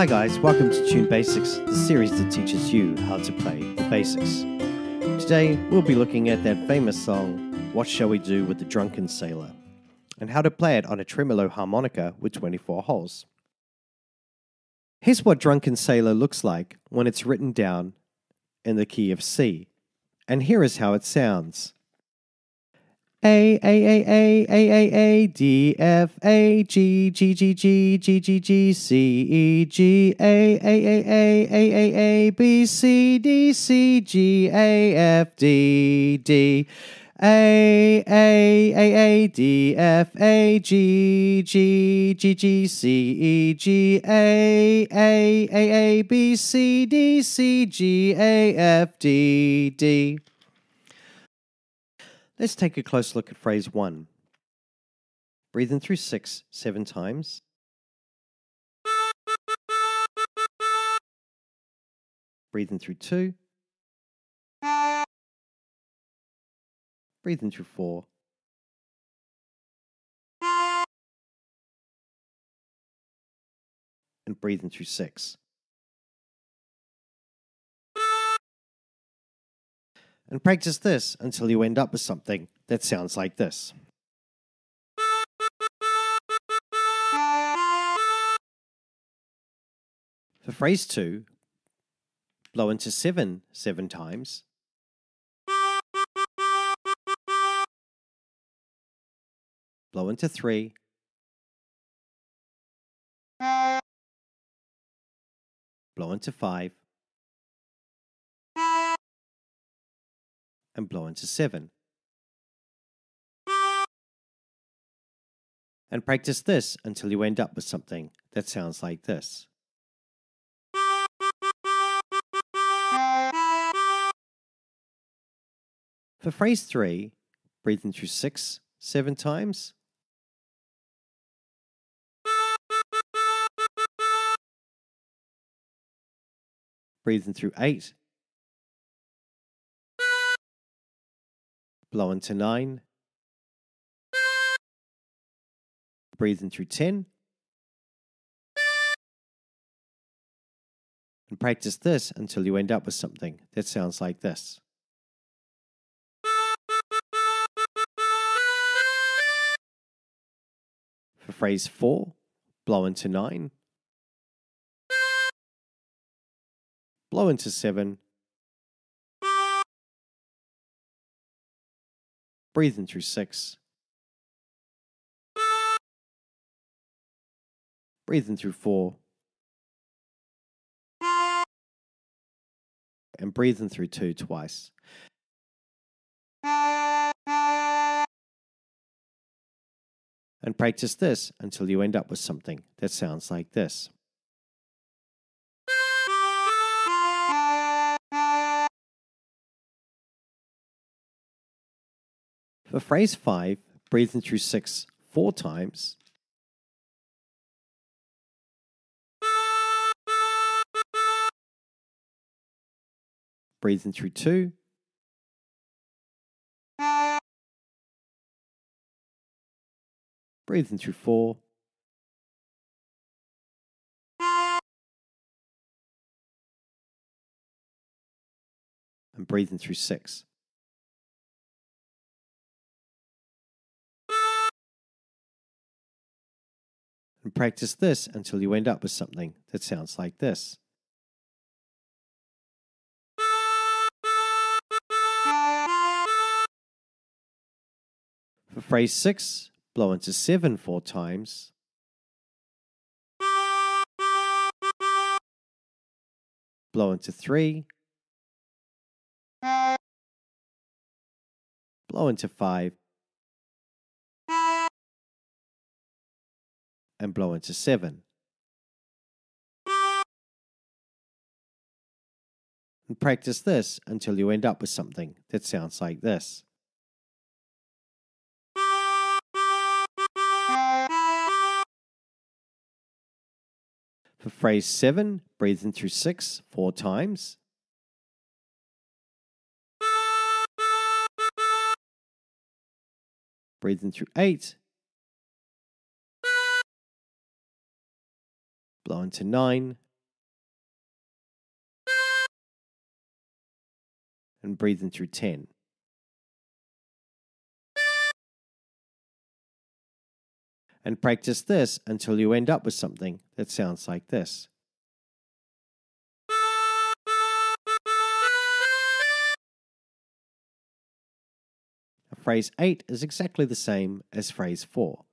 Hi, guys, welcome to Tune Basics, the series that teaches you how to play the basics. Today, we'll be looking at that famous song, What Shall We Do with the Drunken Sailor, and how to play it on a tremolo harmonica with 24 holes. Here's what Drunken Sailor looks like when it's written down in the key of C, and here is how it sounds. A A A A A A A D F A G G G G G G G C E G A A A A A A A B C D C G A F D D A A A A D F A G G G G C E G A A A A B C D C G A F D D Let's take a close look at phrase one. Breathe in through six, seven times. Breathe in through two. Breathe in through four. And breathe in through six. And practice this until you end up with something that sounds like this. For phrase two, blow into seven seven times. Blow into three. Blow into five. And blow into 7. And practice this until you end up with something that sounds like this. For phrase 3, breathe in through 6, 7 times. Breathe in through 8, blow into nine, breathe in through 10, and practice this until you end up with something that sounds like this. For phrase four, blow into nine, blow into seven, Breathing through six. Breathing through four. And breathing through two twice. And practice this until you end up with something that sounds like this. For phrase five, breathe in through six four times. Breathe in through two. Breathe in through four. And breathe in through six. And practice this until you end up with something that sounds like this. For phrase 6, blow into 7 four times. Blow into 3. Blow into 5. And blow into 7. And practice this until you end up with something that sounds like this. For phrase 7, breathe in through 6 four times. Breathe in through 8 line to 9. And breathe in through 10. And practice this until you end up with something that sounds like this. phrase 8 is exactly the same as phrase 4.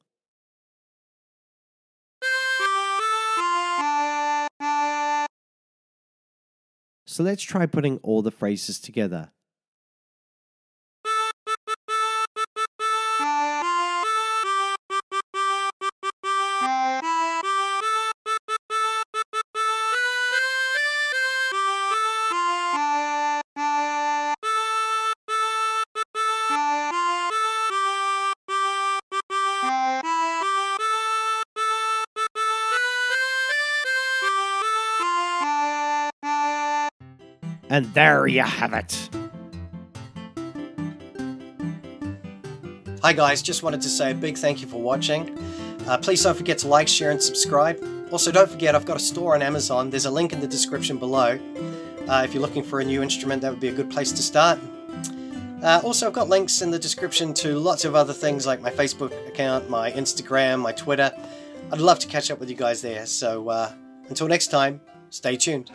So let's try putting all the phrases together. And there you have it. Hi guys, just wanted to say a big thank you for watching. Uh, please don't forget to like, share and subscribe. Also don't forget I've got a store on Amazon, there's a link in the description below. Uh, if you're looking for a new instrument that would be a good place to start. Uh, also I've got links in the description to lots of other things like my Facebook account, my Instagram, my Twitter. I'd love to catch up with you guys there, so uh, until next time, stay tuned.